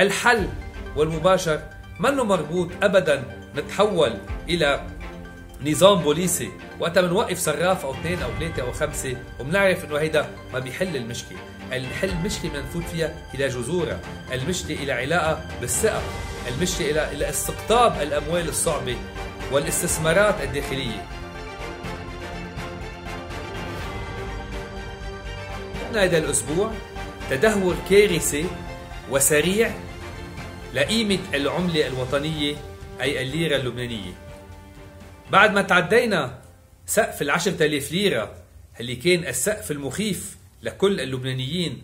الحل والمباشر منه مربوط ابدا نتحول إلى نظام بوليسي وقتها بنوقف صراف أو اثنين أو ثلاثة أو خمسة وبنعرف إنه هيدا ما بيحل المشكلة، الحل المشكلة بدنا نفوت فيها إلى جذورها، المشكلة إلى علاقة بالثقة، المشكلة إلى إلى استقطاب الأموال الصعبة والاستثمارات الداخلية. هذا الأسبوع تدهور كارثي وسريع لقيمة العملة الوطنية أي الليرة اللبنانية. بعد ما تعدينا سقف العشرة آلاف ليرة اللي كان السقف المخيف لكل اللبنانيين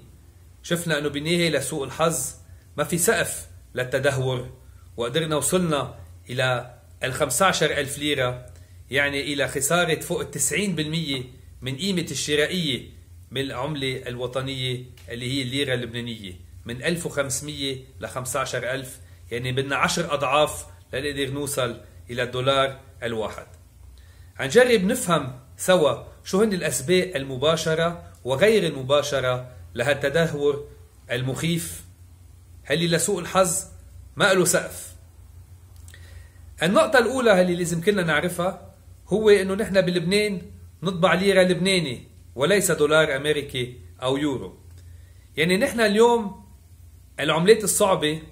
شفنا أنه بالنهاية لسوء الحظ ما في سقف للتدهور وقدرنا وصلنا إلى ال 15 ألف ليرة يعني إلى خسارة فوق التسعين بالمية من قيمة الشرائية من العملة الوطنية اللي هي الليرة اللبنانية من 1500 ل 15000 يعني بدنا عشر أضعاف لنقدر نوصل إلى الدولار الواحد. هنجرب نفهم سوا شو هن الأسباب المباشرة وغير المباشرة لهالتدهور المخيف. اللي لسوء الحظ؟ ما له سقف. النقطة الأولى اللي لازم كلنا نعرفها هو إنه نحن بلبنان نطبع ليرة لبناني وليس دولار أمريكي أو يورو. يعني نحن اليوم العملات الصعبة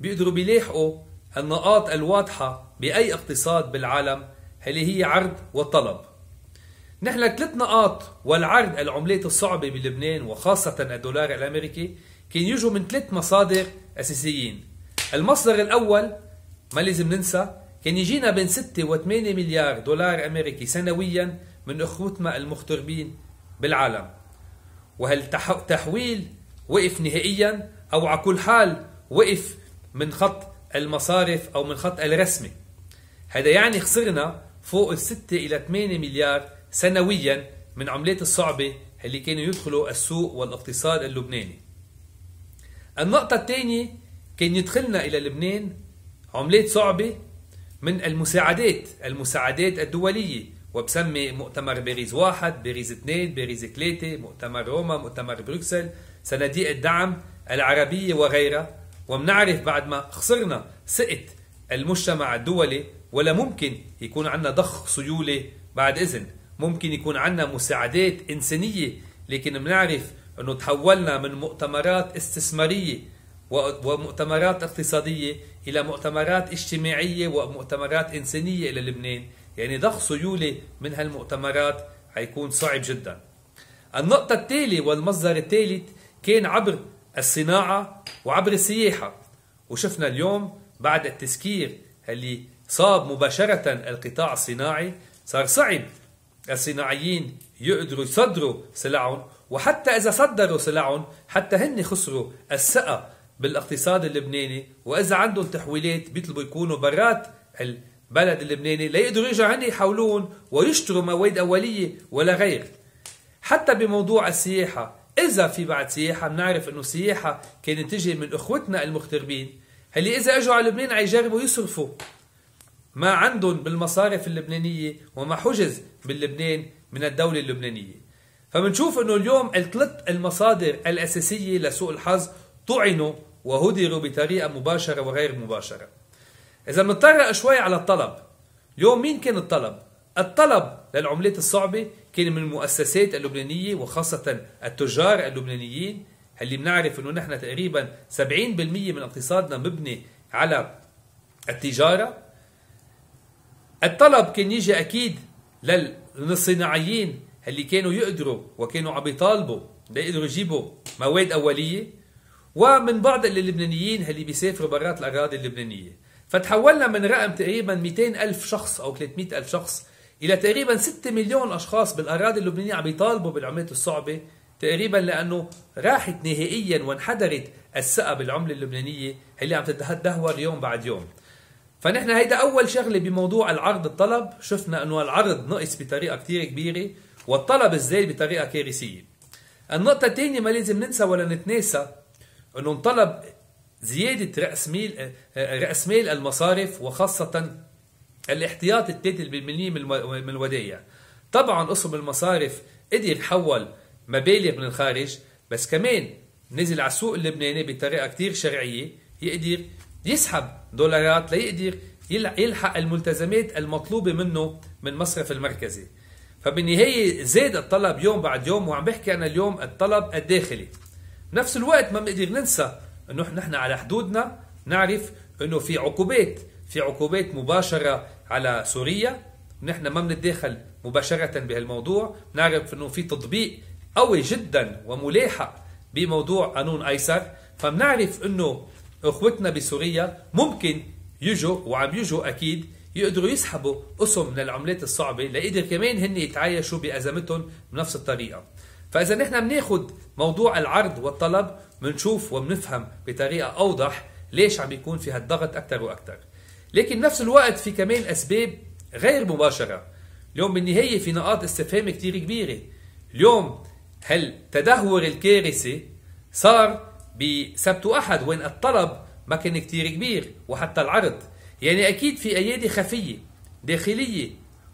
بيقدروا بيلاحقوا النقاط الواضحة بأي اقتصاد بالعالم اللي هي عرض وطلب نحن ثلاث نقاط والعرض العملات الصعبة بلبنان وخاصة الدولار الأمريكي كان يجوا من ثلاث مصادر أساسيين. المصدر الأول ما لازم ننسى كان يجينا بين 6 و 8 مليار دولار أمريكي سنويا من أخوتنا المغتربين بالعالم. وهالتحويل وقف نهائيا؟ أو على كل حال وقف من خط المصارف أو من خط الرسمي. هذا يعني خسرنا فوق ال 6 إلى 8 مليار سنويا من عملات الصعبة اللي كانوا يدخلوا السوق والاقتصاد اللبناني. النقطة الثانية كان يدخلنا إلى لبنان عملات صعبة من المساعدات المساعدات الدولية. وبسمي مؤتمر باريس واحد باريس اثنين باريس ثلاثة مؤتمر روما مؤتمر بروكسل. صناديق الدعم العربية وغيرها. ومنعرف بعد ما خسرنا ثقة المجتمع الدولي ولا ممكن يكون عندنا ضخ سيولة بعد إذن. ممكن يكون عندنا مساعدات إنسانية لكن بنعرف أنه تحولنا من مؤتمرات استثمارية ومؤتمرات اقتصادية إلى مؤتمرات اجتماعية ومؤتمرات إنسانية إلى لبنان. يعني ضخ سيولة من هالمؤتمرات حيكون صعب جدا. النقطة التالية والمصدر الثالث كان عبر الصناعة وعبر السياحة. وشفنا اليوم بعد التسكير اللي صاب مباشرة القطاع الصناعي صار صعب الصناعيين يقدروا يصدروا سلعهم وحتى إذا صدروا سلعهم حتى هن خسروا الثقة بالاقتصاد اللبناني. وإذا عندهم تحويلات بيطلبوا يكونوا برات البلد اللبناني ليقدروا يرجعوا هن يحولون ويشتروا مواد أولية ولا غير. حتى بموضوع السياحة إذا في بعد سياحة بنعرف إنه السياحة كانت تجي من إخوتنا المغتربين. اللي إذا أجوا على لبنان عيجربوا يصرفوا. ما عندهم بالمصارف اللبنانية وما حجز باللبنان من الدولة اللبنانية. فبنشوف إنه اليوم الثلاث المصادر الأساسية لسوء الحظ طعنوا وهدروا بطريقة مباشرة وغير مباشرة. إذا بنطرق شوي على الطلب. اليوم مين كان الطلب؟ الطلب للعملات الصعبة كان من المؤسسات اللبنانية وخاصة التجار اللبنانيين اللي بنعرف إنه نحن تقريبا 70% من اقتصادنا مبني على التجارة الطلب كان يجي أكيد للصناعيين اللي كانوا يقدروا وكانوا عم يطالبوا ليقدروا يجيبوا مواد أولية ومن بعض اللبنانيين اللي بيسافروا برات الاراضي اللبنانية فتحولنا من رقم تقريبا 200 ألف شخص أو 300 ألف شخص إلى تقريبا 6 مليون أشخاص بالأراضي اللبنانية عم يطالبوا بالعملات الصعبة تقريبا لأنه راحت نهائيا وانحدرت الثقة بالعملة اللبنانية اللي عم تتدهور يوم بعد يوم. فنحن هيدا أول شغلة بموضوع العرض الطلب. شفنا أنه العرض نقص بطريقة كتير كبيرة والطلب الزايد بطريقة كارثية. النقطة الثانية ما لازم ننسى ولا نتناسى أنه انطلب زيادة رأس ميل رأس مال المصارف وخاصة الاحتياط الثلاثة بالمية من الودائع طبعا قسم المصارف قدر يحول مبالغ من الخارج بس كمان نزل على السوق اللبناني بطريقة كتير شرعية يقدر يسحب دولارات ليقدر يلحق الملتزمات المطلوبة منه من المصرف المركزي. فبالنهاية زاد الطلب يوم بعد يوم وعم بحكي أنا اليوم الطلب الداخلي. بنفس الوقت ما بنقدر ننسى إنه نحن على حدودنا نعرف إنه في عقوبات في عقوبات مباشرة على سوريا. نحن ما بنتداخل مباشرة بهالموضوع. نعرف إنه في تطبيق قوي جدا وملاحق بموضوع قانون أيسر. فبنعرف إنه إخوتنا بسوريا ممكن يجوا وعم يجوا أكيد يقدروا يسحبوا قسم من العملات الصعبة ليقدر كمان هن يتعايشوا بأزمتهم بنفس الطريقة. فإذا نحن بناخذ موضوع العرض والطلب بنشوف وبنفهم بطريقة أوضح ليش عم بيكون في هالضغط أكثر وأكثر لكن بنفس الوقت في كمان أسباب غير مباشرة. اليوم بالنهاية في نقاط استفهام كثير كبيرة. اليوم هالتدهور الكارثي صار بسبت واحد وين الطلب ما كان كتير كبير وحتى العرض؟ يعني أكيد في أيادي خفية داخلية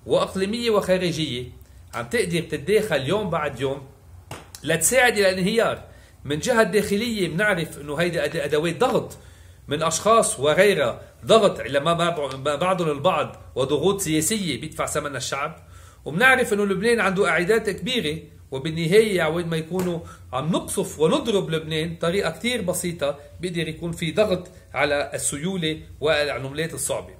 وإقليمية وخارجية عم تقدر تتداخل يوم بعد يوم لتساعد إلى الانهيار. من جهة داخلية بنعرف أنه هيدي أدوات ضغط من أشخاص وغيرها ضغط لما بعضهم البعض وضغوط سياسية بيدفع ثمنها الشعب. وبنعرف أنه لبنان عنده أعداد كبيرة وبالنهاية عوين ما يكونوا عم نقصف ونضرب لبنان طريقة كتير بسيطة بيقدر يكون في ضغط على السيولة والعملات الصعبة.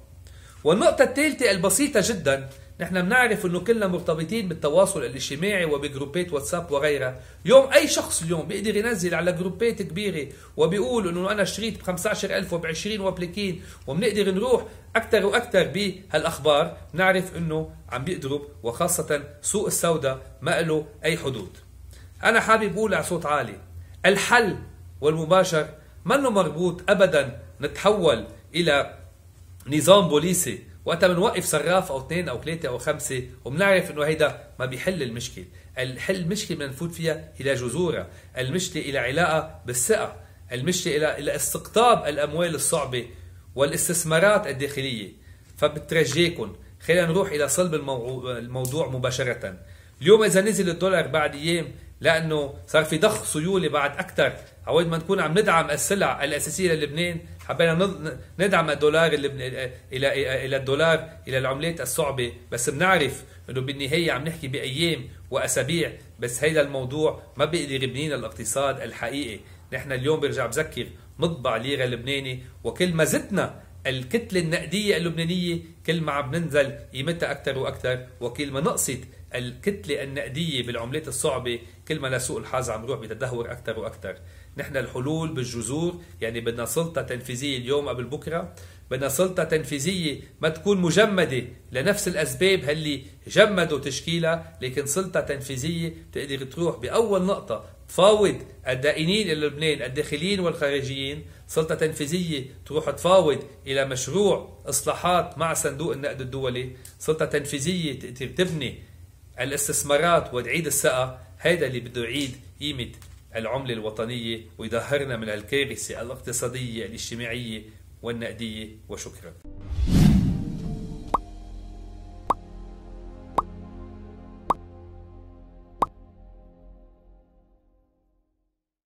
والنقطة الثالثة البسيطة جدا نحن بنعرف إنه كلنا مرتبطين بالتواصل الاجتماعي وبجروبات واتساب وغيرها. يوم أي شخص اليوم بيقدر ينزل على جروبات كبيرة وبيقول إنه أنا اشتريت ب 15000 وب 20 وابليكين وبنقدر نروح أكثر وأكثر بهالأخبار نعرف إنه عم بيقدروا وخاصة سوق السوداء ما له أي حدود. أنا حابب أقول على صوت عالي الحل والمباشر منه مربوط ابدا نتحول إلى نظام بوليسي وقتها بنوقف صراف أو اثنين أو ثلاثة أو خمسة وبنعرف إنه هيدا ما بيحل المشكلة، الحل المشكلة بدنا نفوت فيها إلى جذورها، المشكلة إلى علاقة بالثقة، المشكلة إلى إلى استقطاب الأموال الصعبة والاستثمارات الداخلية، فبترجيكم خلينا نروح إلى صلب الموضوع مباشرة. اليوم إذا نزل الدولار بعد أيام لأنه صار في ضخ سيولة بعد أكثر عود ما نكون عم ندعم السلع الأساسية للبنان حبينا ندعم الدولار اللي إلى إلى الدولار إلى العملات الصعبة. بس بنعرف إنه بالنهاية عم نحكي بأيام وأسابيع بس هيدا الموضوع ما بيقدر يبنينا الاقتصاد الحقيقي. نحن اليوم برجع بذكر نطبع ليره لبناني وكل ما زدنا الكتلة النقدية اللبنانية كل ما عم ننزل قيمتها أكثر وأكثر وكل ما نقصت الكتلة النقدية بالعملات الصعبة كل ما لسوق الحظ عم يروح بتدهور أكثر وأكثر نحن الحلول بالجذور يعني بدنا سلطة تنفيذية اليوم قبل بكرة بدنا سلطة تنفيذية ما تكون مجمدة لنفس الأسباب اللي جمدوا تشكيلها لكن سلطة تنفيذية تقدر تروح بأول نقطة تفاوض الدائنين إلى لبنان الداخليين والخارجيين. سلطة تنفيذية تروح تفاوض إلى مشروع إصلاحات مع صندوق النقد الدولي. سلطة تنفيذية تقدر تبني الاستثمارات وتعيد الثقة هذا اللي بده يعيد قيمة العملة الوطنية ويظهرنا من الكارثة الاقتصادية الاجتماعية والنقدية وشكرا.